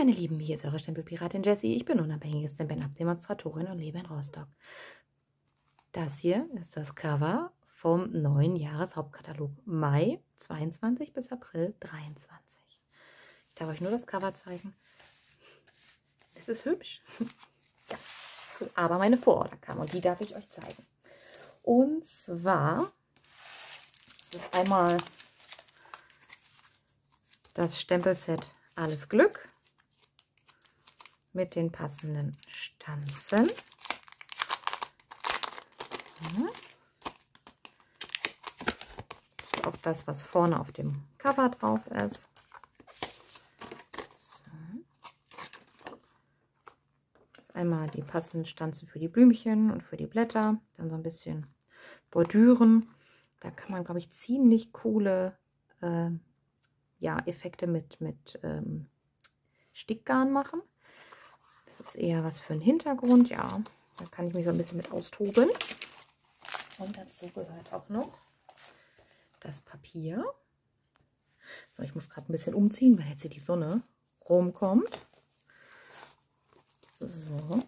meine Lieben, hier ist eure Stempelpiratin Jessie. Ich bin unabhängige Stempel-Demonstratorin und lebe in Rostock. Das hier ist das Cover vom neuen Jahreshauptkatalog Mai 22 bis April 23. Ich darf euch nur das Cover zeigen. Es ist hübsch. ja, so, aber meine Vororder kam und die darf ich euch zeigen. Und zwar, es ist einmal das Stempelset Alles Glück mit den passenden Stanzen. Ja. Auch das, was vorne auf dem Cover drauf ist. Einmal die passenden Stanzen für die Blümchen und für die Blätter. Dann so ein bisschen Bordüren. Da kann man, glaube ich, ziemlich coole äh, ja, Effekte mit, mit ähm, Stickgarn machen. Ist eher was für einen Hintergrund, ja. Da kann ich mich so ein bisschen mit austoben. Und dazu gehört auch noch das Papier. So, ich muss gerade ein bisschen umziehen, weil jetzt hier die Sonne rumkommt. So.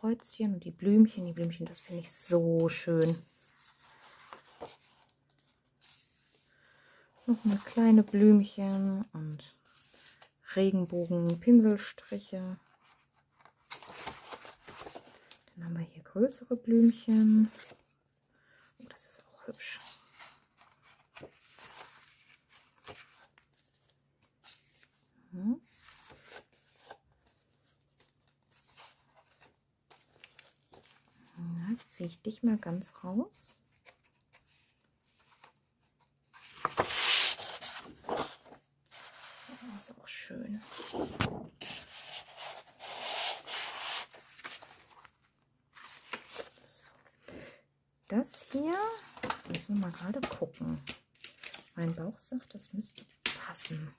Kreuzchen und die Blümchen. Die Blümchen, das finde ich so schön. Noch mal kleine Blümchen und Regenbogen, Pinselstriche. Dann haben wir hier größere Blümchen. Oh, das ist auch hübsch. Mhm. Ja, ziehe ich dich mal ganz raus. Das ist auch schön. Das hier, müssen wir mal gerade gucken. Mein Bauch sagt, das müsste passen.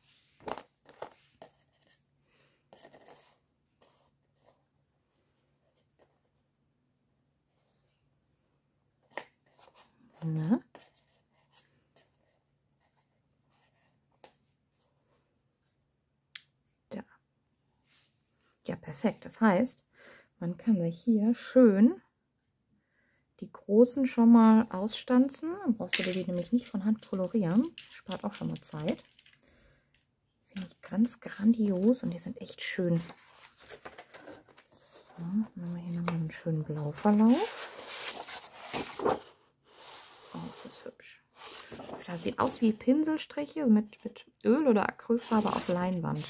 Ne? Da. Ja, perfekt. Das heißt, man kann sich hier schön die großen schon mal ausstanzen. Dann brauchst du die nämlich nicht von Hand kolorieren. Spart auch schon mal Zeit. Finde ich ganz grandios und die sind echt schön. So, haben wir hier nochmal einen schönen Blauverlauf. Das ist hübsch. Das sieht aus wie Pinselstriche mit, mit Öl oder Acrylfarbe auf Leinwand.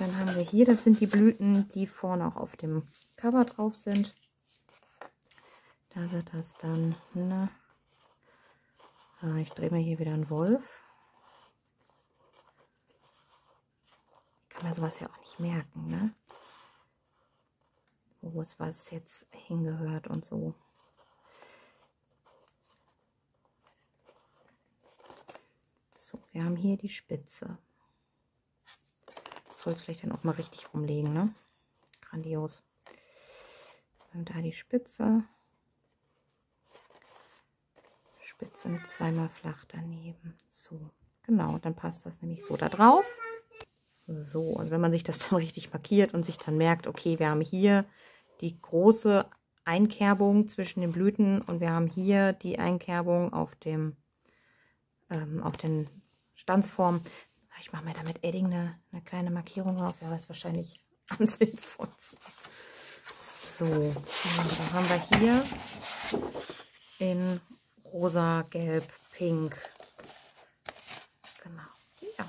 Dann haben wir hier, das sind die Blüten, die vorne auch auf dem Cover drauf sind. Da wird das dann, ne? Ah, ich drehe mir hier wieder einen Wolf. Ich kann mir sowas ja auch nicht merken, ne? Wo es was jetzt hingehört und so. So, wir haben hier die Spitze. Soll es vielleicht dann auch mal richtig rumlegen, ne? Grandios. Haben da die Spitze. Spitze mit zweimal flach daneben. So, genau, dann passt das nämlich so da drauf. So, und wenn man sich das dann richtig markiert und sich dann merkt, okay, wir haben hier die große Einkerbung zwischen den Blüten und wir haben hier die Einkerbung auf dem ähm, auf den Stanzformen. Ich mache mir damit Edding eine, eine kleine Markierung drauf. Ja, ist wahrscheinlich am sinnvollsten. So, dann haben wir hier in rosa, gelb, pink. Genau. Ja.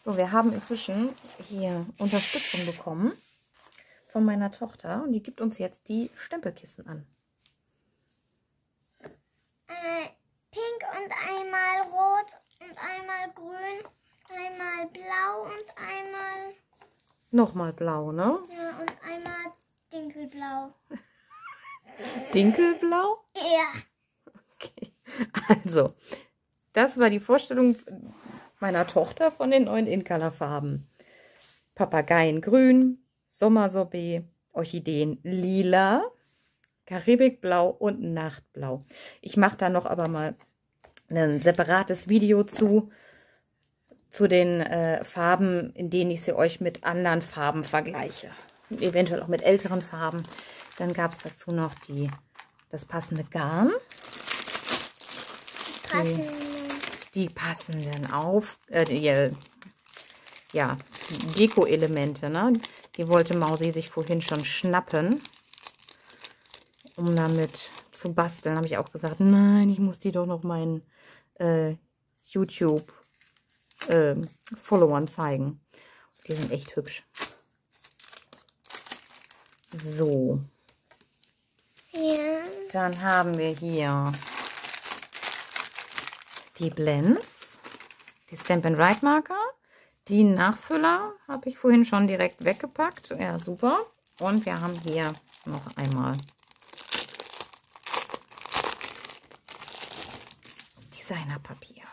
So, wir haben inzwischen hier Unterstützung bekommen von meiner Tochter und die gibt uns jetzt die Stempelkissen an. Einmal pink und einmal rot und einmal grün, einmal blau und einmal... Nochmal blau, ne? Ja, und einmal dinkelblau. Dinkelblau? Ja. Okay. Also, das war die Vorstellung meiner Tochter von den neuen Incolor-Farben. Papageiengrün, Sommersorbet, Orchideen lila, Karibikblau und Nachtblau. Ich mache da noch aber mal ein separates Video zu, zu den äh, Farben, in denen ich sie euch mit anderen Farben vergleiche. Eventuell auch mit älteren Farben. Dann gab es dazu noch die, das passende Garn. Die, die passenden auf, äh, die, ja, Deko-Elemente, ne? Die wollte Mausi sich vorhin schon schnappen, um damit zu basteln. Habe ich auch gesagt, nein, ich muss die doch noch meinen äh, YouTube-Followern äh, zeigen. Die sind echt hübsch. So. Ja. Dann haben wir hier die Blends, die Stamp and Write Marker. Die Nachfüller habe ich vorhin schon direkt weggepackt. Ja, super. Und wir haben hier noch einmal Designerpapier.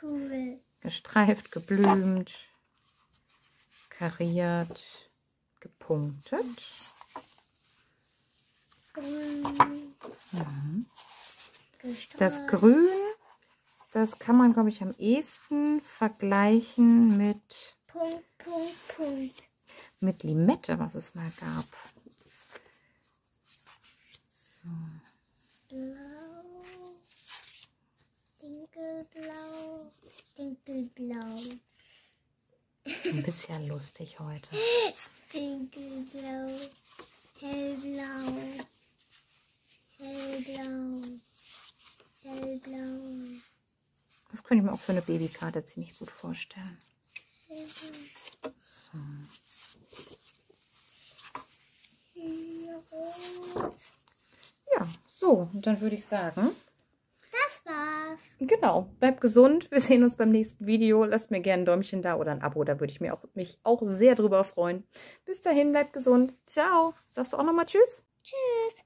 Cool. Gestreift, geblümt, kariert, gepunktet. Grün. Mhm. Das Grün, das kann man, glaube ich, am ehesten vergleichen mit, Punkt, Punkt, Punkt. mit Limette, was es mal gab. So. Blau. Dinkelblau. Dinkelblau. Ein bisschen lustig heute. Dinkelblau. Hellblau. Hellblau. Hellblau. Das könnte ich mir auch für eine Babykarte ziemlich gut vorstellen. So. Rot. So, und dann würde ich sagen, Das war's. genau, bleibt gesund. Wir sehen uns beim nächsten Video. Lasst mir gerne ein Däumchen da oder ein Abo, da würde ich mir auch, mich auch sehr drüber freuen. Bis dahin, bleibt gesund. Ciao. Sagst du auch nochmal Tschüss? Tschüss.